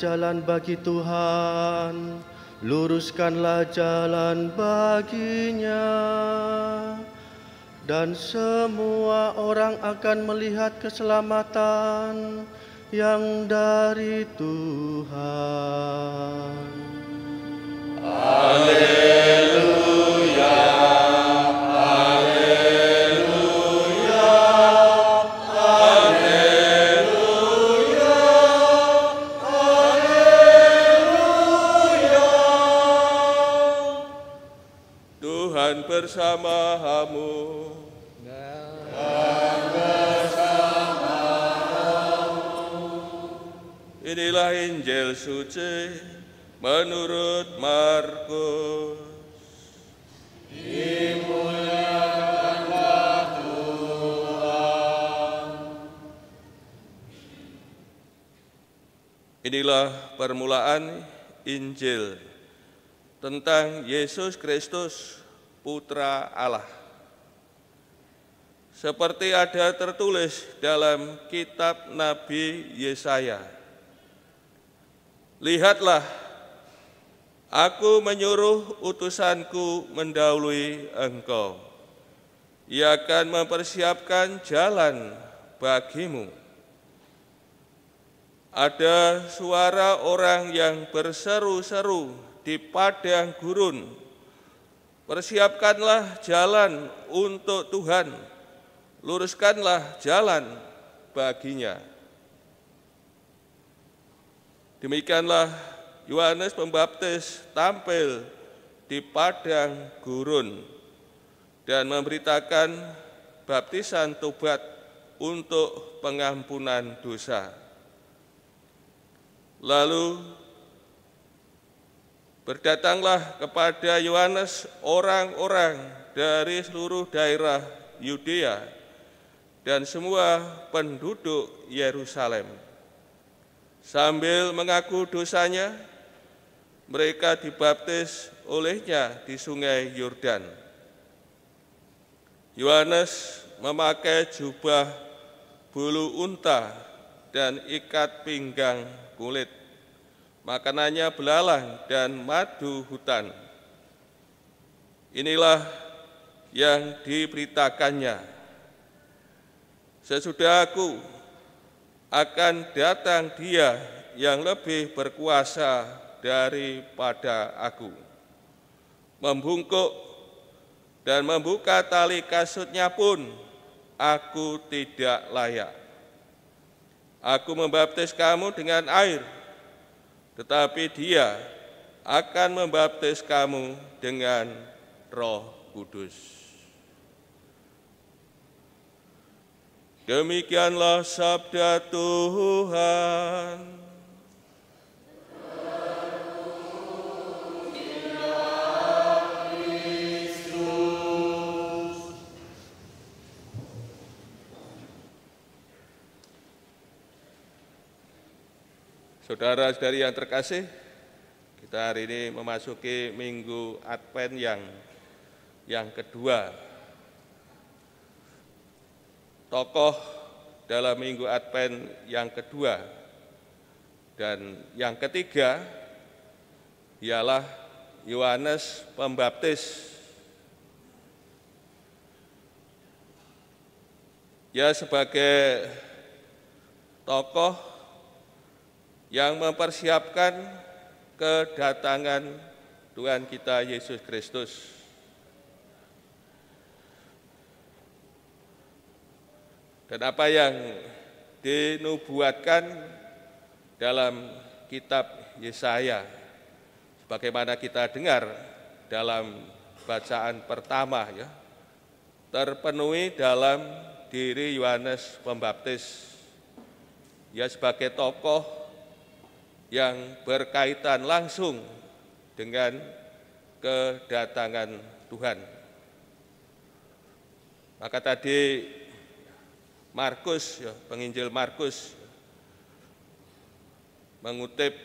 Jalan bagi Tuhan, luruskanlah jalan baginya. Dan semua orang akan melihat keselamatan yang dari Tuhan. Tuhan bersamamu. Inilah Injil suci menurut Markus. Inilah permulaan Injil tentang Yesus Kristus, Putra Allah. Seperti ada tertulis dalam kitab Nabi Yesaya. Lihatlah, aku menyuruh utusanku mendahului engkau. Ia akan mempersiapkan jalan bagimu. Ada suara orang yang berseru-seru di padang gurun. Persiapkanlah jalan untuk Tuhan, luruskanlah jalan baginya. Demikianlah Yohanes Pembaptis tampil di padang gurun dan memberitakan baptisan tobat untuk pengampunan dosa. Lalu berdatanglah kepada Yohanes orang-orang dari seluruh daerah Yudea dan semua penduduk Yerusalem. Sambil mengaku dosanya, mereka dibaptis olehnya di sungai Yordan. Yohanes memakai jubah bulu unta dan ikat pinggang kulit. Makanannya belalang dan madu hutan. Inilah yang diberitakannya. Sesudah aku akan datang dia yang lebih berkuasa daripada aku. Membungkuk dan membuka tali kasutnya pun aku tidak layak. Aku membaptis kamu dengan air, tetapi dia akan membaptis kamu dengan roh kudus. Demikianlah sabda Tuhan. Saudara-saudari yang terkasih, kita hari ini memasuki minggu Advent yang yang kedua. Tokoh dalam minggu Advent yang kedua dan yang ketiga ialah Yohanes Pembaptis. Ya sebagai tokoh yang mempersiapkan kedatangan Tuhan kita Yesus Kristus. Dan apa yang dinubuatkan dalam kitab Yesaya, sebagaimana kita dengar dalam bacaan pertama ya, terpenuhi dalam diri Yohanes Pembaptis. Ya sebagai tokoh yang berkaitan langsung dengan kedatangan Tuhan. Maka tadi Markus, ya, penginjil Markus mengutip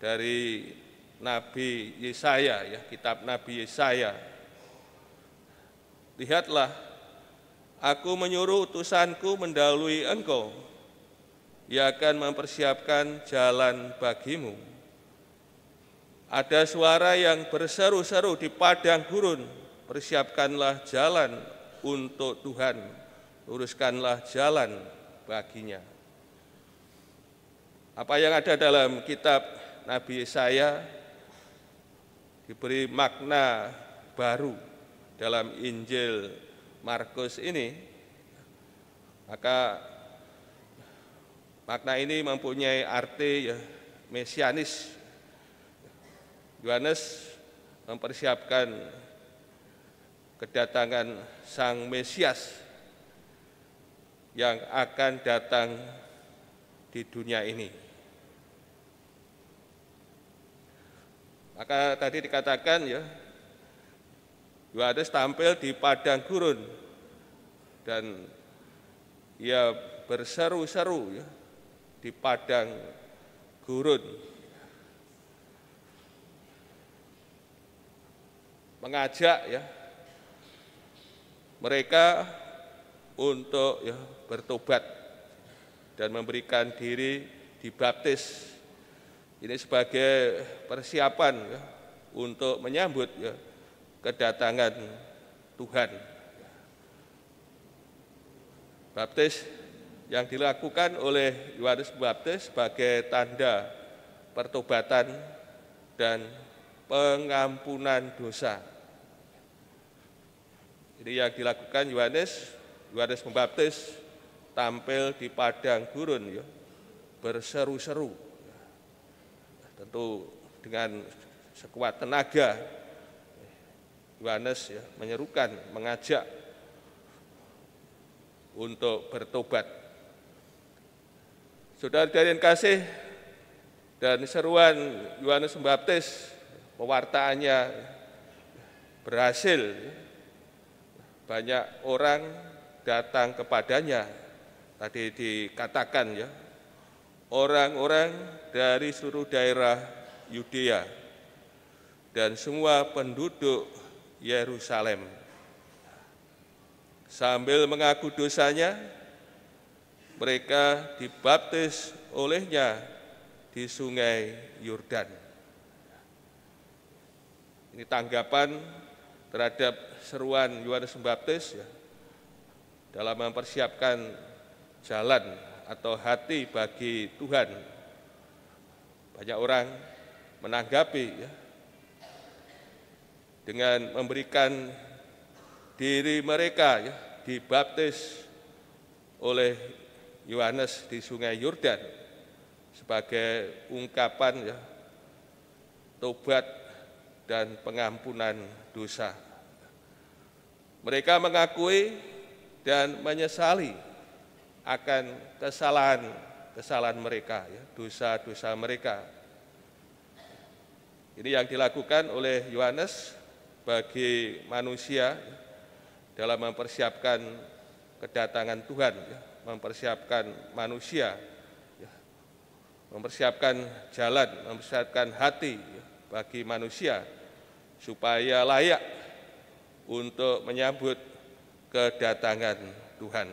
dari Nabi Yesaya, ya, kitab Nabi Yesaya. Lihatlah, aku menyuruh utusanku mendahului engkau. Ia akan mempersiapkan jalan bagimu. Ada suara yang berseru-seru di padang gurun, persiapkanlah jalan untuk Tuhan, luruskanlah jalan baginya. Apa yang ada dalam kitab Nabi Yesaya diberi makna baru dalam Injil Markus ini, maka Makna ini mempunyai arti ya, mesianis. Yohanes mempersiapkan kedatangan Sang Mesias yang akan datang di dunia ini. Maka tadi dikatakan ya, Yohanes tampil di padang gurun dan ia berseru-seru ya, di padang gurun. Mengajak ya mereka untuk ya bertobat dan memberikan diri dibaptis. Ini sebagai persiapan ya, untuk menyambut ya, kedatangan Tuhan. Baptis yang dilakukan oleh Yohanes Pembaptis sebagai tanda pertobatan dan pengampunan dosa. Ini yang dilakukan Yohanes, Yohanes Pembaptis tampil di padang gurun ya, berseru-seru. Tentu dengan sekuat tenaga Yohanes ya, menyerukan, mengajak untuk bertobat Saudara yang kasih dan seruan Yohanes Pembaptis pewartaannya berhasil. Banyak orang datang kepadanya. Tadi dikatakan ya, orang-orang dari seluruh daerah Yudea dan semua penduduk Yerusalem. Sambil mengaku dosanya, mereka dibaptis olehnya di sungai Yordan. Ini tanggapan terhadap seruan Yohanes Pembaptis ya, dalam mempersiapkan jalan atau hati bagi Tuhan. Banyak orang menanggapi ya, dengan memberikan diri mereka ya, dibaptis oleh Yohanes di Sungai Yordan sebagai ungkapan ya, tobat dan pengampunan dosa. Mereka mengakui dan menyesali akan kesalahan-kesalahan mereka, ya, dosa-dosa mereka. Ini yang dilakukan oleh Yohanes bagi manusia dalam mempersiapkan kedatangan Tuhan. Ya mempersiapkan manusia, ya, mempersiapkan jalan, mempersiapkan hati ya, bagi manusia supaya layak untuk menyambut kedatangan Tuhan.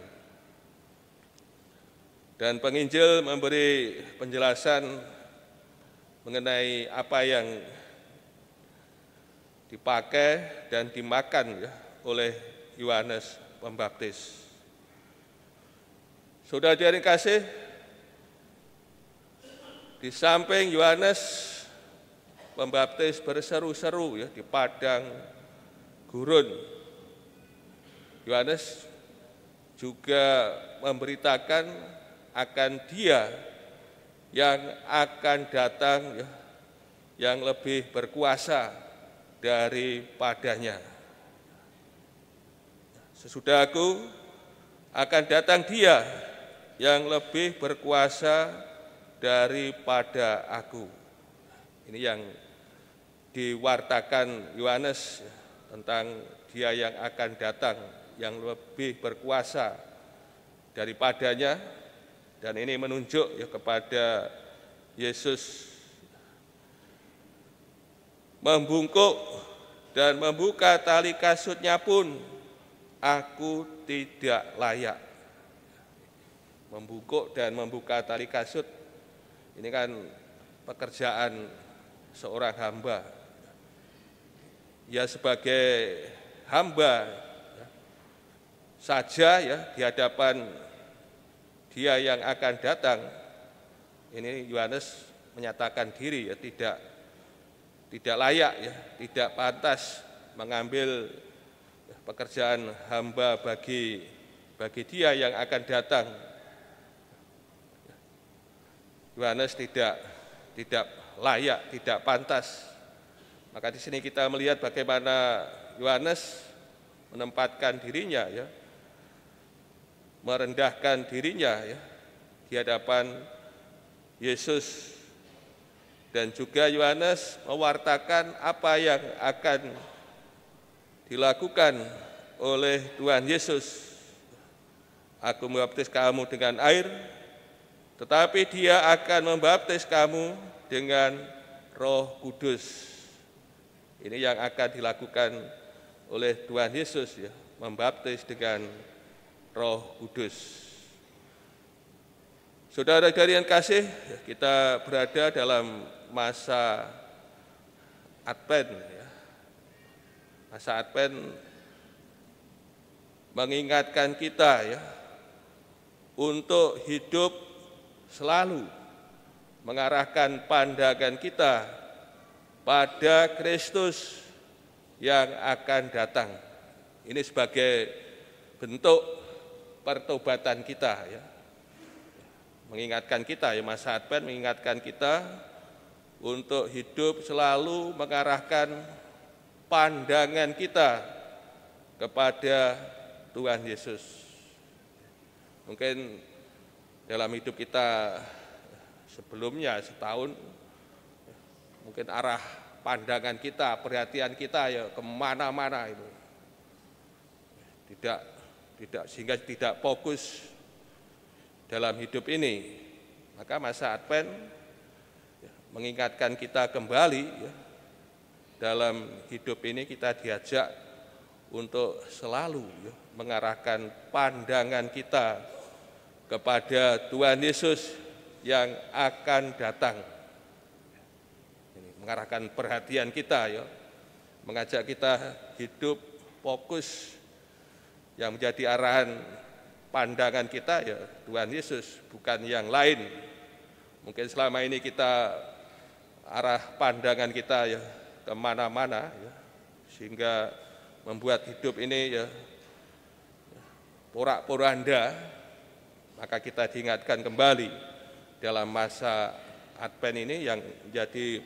Dan penginjil memberi penjelasan mengenai apa yang dipakai dan dimakan ya, oleh Yohanes Pembaptis. Sudah jadi kasih, di samping Yohanes pembaptis berseru-seru ya di padang gurun. Yohanes juga memberitakan akan dia yang akan datang ya, yang lebih berkuasa daripadanya. Sesudah aku akan datang dia yang lebih berkuasa daripada aku. Ini yang diwartakan Yohanes tentang dia yang akan datang yang lebih berkuasa daripadanya. Dan ini menunjuk ya kepada Yesus. Membungkuk dan membuka tali kasutnya pun aku tidak layak membungkuk dan membuka tali kasut. Ini kan pekerjaan seorang hamba. Ya sebagai hamba ya, saja ya di hadapan dia yang akan datang ini Yohanes menyatakan diri ya tidak tidak layak ya tidak pantas mengambil pekerjaan hamba bagi bagi dia yang akan datang Yohanes tidak tidak layak, tidak pantas. Maka di sini kita melihat bagaimana Yohanes menempatkan dirinya ya, merendahkan dirinya ya di hadapan Yesus dan juga Yohanes mewartakan apa yang akan dilakukan oleh Tuhan Yesus. Aku membaptis kamu dengan air, tetapi dia akan membaptis kamu dengan roh kudus. Ini yang akan dilakukan oleh Tuhan Yesus ya, membaptis dengan roh kudus. Saudara dari yang kasih, kita berada dalam masa Advent. Ya. Masa Advent mengingatkan kita ya untuk hidup selalu mengarahkan pandangan kita pada Kristus yang akan datang. Ini sebagai bentuk pertobatan kita ya. Mengingatkan kita ya masa Advent mengingatkan kita untuk hidup selalu mengarahkan pandangan kita kepada Tuhan Yesus. Mungkin dalam hidup kita sebelumnya setahun mungkin arah pandangan kita, perhatian kita ya ke mana-mana itu. Tidak tidak sehingga tidak fokus dalam hidup ini. Maka masa Advent ya, mengingatkan kita kembali ya, dalam hidup ini kita diajak untuk selalu ya, mengarahkan pandangan kita kepada Tuhan Yesus yang akan datang. Ini mengarahkan perhatian kita ya, mengajak kita hidup fokus yang menjadi arahan pandangan kita ya Tuhan Yesus bukan yang lain. Mungkin selama ini kita arah pandangan kita ya ke mana-mana ya, sehingga membuat hidup ini ya porak-poranda maka kita diingatkan kembali dalam masa Advent ini yang menjadi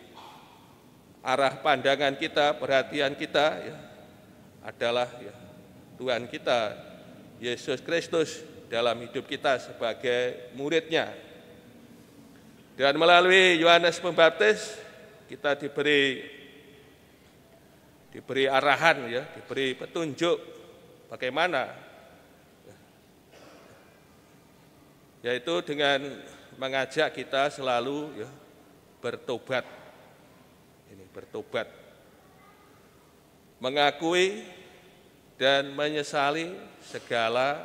arah pandangan kita, perhatian kita ya, adalah ya, Tuhan kita, Yesus Kristus dalam hidup kita sebagai muridnya. Dan melalui Yohanes Pembaptis kita diberi diberi arahan ya, diberi petunjuk bagaimana yaitu dengan mengajak kita selalu ya, bertobat. Ini bertobat. Mengakui dan menyesali segala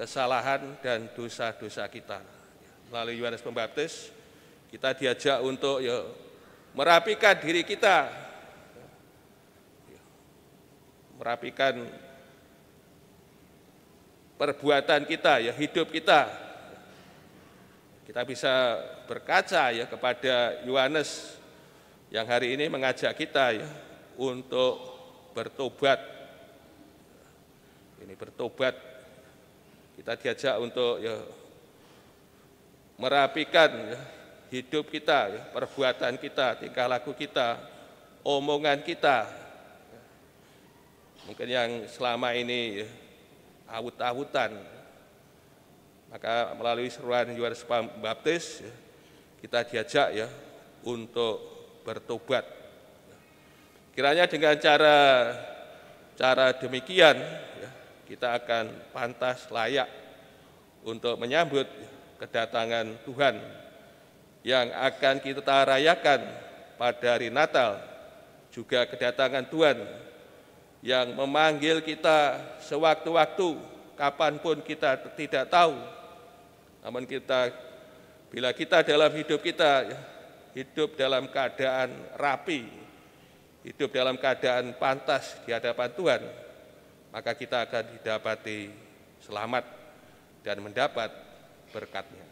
kesalahan dan dosa-dosa kita. Melalui Yohanes Pembaptis, kita diajak untuk ya, merapikan diri kita, merapikan perbuatan kita, ya hidup kita, kita bisa berkaca ya kepada Yohanes yang hari ini mengajak kita ya untuk bertobat. Ini bertobat. Kita diajak untuk ya merapikan ya, hidup kita, ya, perbuatan kita, tingkah laku kita, omongan kita. Mungkin yang selama ini ya, awut-awutan, maka melalui seruan Yohanes Baptis ya, kita diajak ya untuk bertobat. Kiranya dengan cara cara demikian ya, kita akan pantas layak untuk menyambut kedatangan Tuhan yang akan kita rayakan pada hari Natal juga kedatangan Tuhan yang memanggil kita sewaktu-waktu kapan pun kita tidak tahu Namun kita bila kita dalam hidup kita ya, hidup dalam keadaan rapi, hidup dalam keadaan pantas di hadapan Tuhan, maka kita akan didapati selamat dan mendapat berkatnya.